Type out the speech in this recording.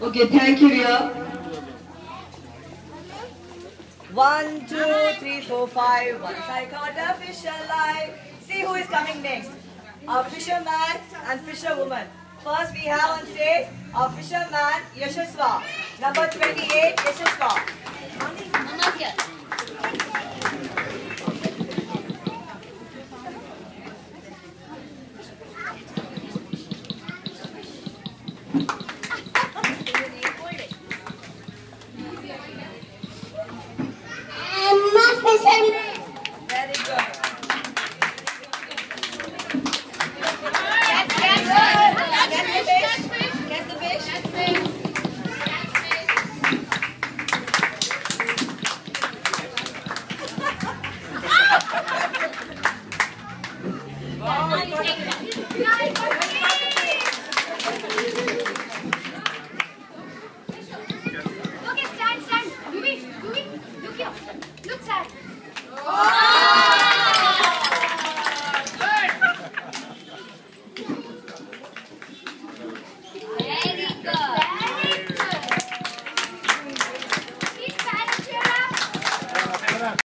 Okay, thank you, dear. One, two, three, four, five. Once I caught a fish alive. See who is coming next. A fisherman and fisherwoman. First we have on stage a fisherman, Yashasva. Number 28 Yashasva. Mama here. Look, stand, here. Look, sad. Oh.